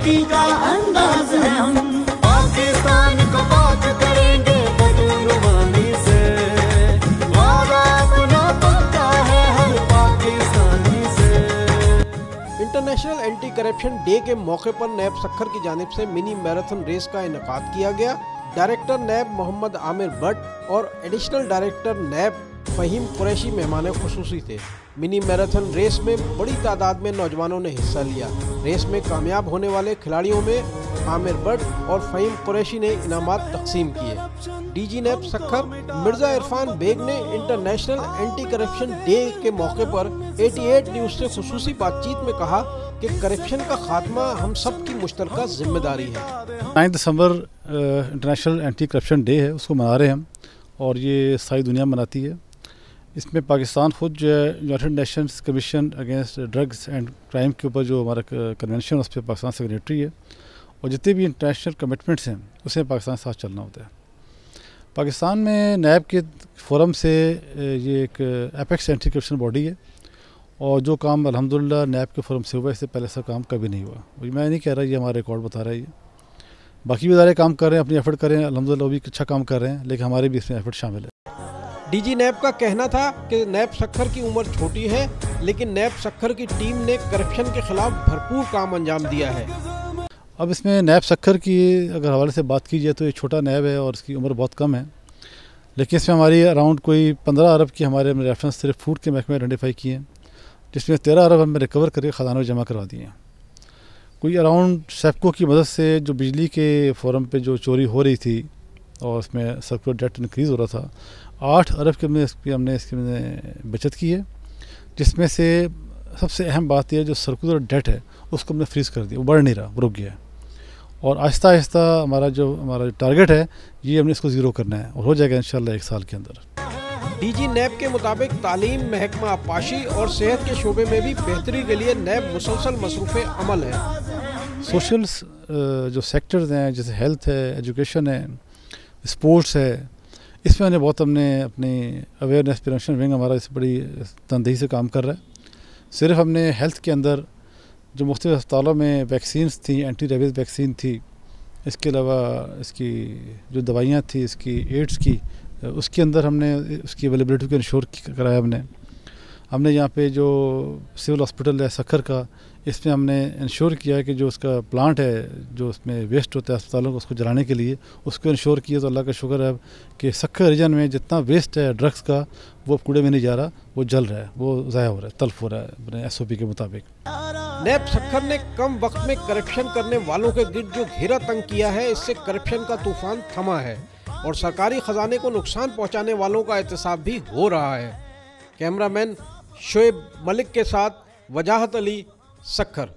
मस्ती का अंदाज है हम। पाकिस्तान को बात करेंगे बदनवानी से। वादा अपना पक्का है हर पाकिस्तानी से। इंटरनेशनल एंटी करप्शन डे के मौके पर नैब सखर की जानब से मिनी मैराथन रेस का इनका किया गया। डायरेक्टर नैब मोहम्मद आमिर भट्ट और additional director NAB Fahim Qureshi मेहमान खसूसी थे। मिनी मैराथन रेस में बड़ी तादाद में नौजवानों ने हिस्सा लिया। रेस में कामयाब होने वाले खिलाड़ियों में आमिर भट्ट और फ़हीम कुरैशी ने इनाम तकसीम किए। डीजी नैब सखर, मिर्ज़ा इरफान बेग ने इंटरनेशनल एंटी करप्शन डे के मौके पर 88 न्यूज़ से खसूसी बातचीत में कहा कि करप्शन का खात्मा हम सब की मुश्तर ज़िम्मेदारी है। नाइन दिसंबर इंटरनेशनल एंटी करप्शन डे है, उसको मना रहे हैं हम और ये सारी दुनिया मनाती है। इसमें पाकिस्तान खुद United Nations commission against drugs and crime के ऊपर जो हमारा कन्वेंशन है, उस पर पाकिस्तान सेक्रेटरी है। और जितने भी इंटरनेशनल कमिटमेंट्स हैं, उसे पाकिस्तान के साथ चलना होता है। पाकिस्तान में नैब के फोरम से ये एक एपेक्स एंटी करप्शन बॉडी है। और जो काम अल्हम्दुलिल्लाह नैब के फोरम से हुआ, इससे पहले ऐसा काम कभी नहीं हुआ। मैं नहीं कह रहा ये हमारा रिकॉर्ड बता रहा है ये। बाकी भी इदारे काम कर रहे हैं, अपनी एफर्ट कर रहे हैं, अलहमदिल्ला वो भी अच्छा काम कर रहे हैं, लेकिन हमारे भी इसमें एफर्ट शामिल है। डीजी नैब का कहना था कि नैब सखर की उम्र छोटी है, लेकिन नैब सखर की टीम ने करप्शन के खिलाफ भरपूर काम अंजाम दिया है। अब इसमें नैब सखर की अगर हवाले से बात की जाए तो ये छोटा नैब है और इसकी उम्र बहुत कम है। लेकिन इसमें हमारी अराउंड कोई पंद्रह अरब की हमारे रेफरेंस सिर्फ़ फ़ूड के महकमे आइडेंटिफाई किए हैं, जिसमें तेरह अरब हमें रिकवर करके ख़जानों जमा करवा दिए हैं। कोई अराउंड सेपको की मदद से जो बिजली के फोरम पे जो चोरी हो रही थी और उसमें सर्कुलर डेट इंक्रीज़ हो रहा था। आठ अरब के में इसकी हमने इसकी बचत की है जिसमें से सबसे अहम बात यह जो सर्कुलर डेट है उसको हमने फ्रीज़ कर दिया। वो बढ़ नहीं रहा रुक गया है। और आहिस्ता आहिस्ता हमारा जो हमारा जो टारगेट है ये हमने इसको ज़ीरो करना है और हो जाएगा इन एक साल के अंदर। डीजी नैब के मुताबिक तालीम महकमा पाशी और सेहत के शोबे में भी बेहतरी के लिए नैब मुसलसल मसरूफ़ अमल है। सोशल जो सेक्टर्स हैं जैसे हेल्थ है एजुकेशन है स्पोर्ट्स है। इसमें हमने बहुत हमने अपनी अवेयरनेस प्रिवेंशन विंग हमारा इस बड़ी तनदेही से काम कर रहा है। सिर्फ़ हमने हेल्थ के अंदर जो मुख्त अस्पतालों में वैक्सीन थी एंटी रेबीज़ वैक्सीन थी, इसके अलावा इसकी जो दवाइयाँ थी, इसकी एड्स की, उसके अंदर हमने उसकी अवेलेबलिटी को इंश्योर कराया हमने। हमने यहाँ पे जो सिविल हॉस्पिटल है सखर का, इसमें हमने इंश्योर किया है कि जो उसका प्लांट है, जो उसमें वेस्ट होता है अस्पतालों को उसको जलाने के लिए, उसको इंश्योर किया तो अल्लाह का शुक्र है कि सखर रीजन में जितना वेस्ट है ड्रग्स का, वो कूड़े में नहीं जा रहा, वो जल रहा है, वो ज़ाया हो रहा है तल्फ हो रहा है, अपने एस के मुताबिक। नैब सखर ने कम वक्त में करप्शन करने वालों के गिर जो घेरा तंग किया है, इससे करप्शन का तूफ़ान थमा है और सरकारी खजाने को नुकसान पहुँचाने वालों का एहतसाब भी हो रहा है। कैमरामैन शोएब मलिक के साथ वजाहत अली सखर।